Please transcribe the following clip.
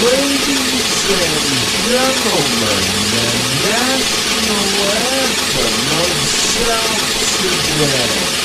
Ladies and gentlemen, the national anthem of South Sudan.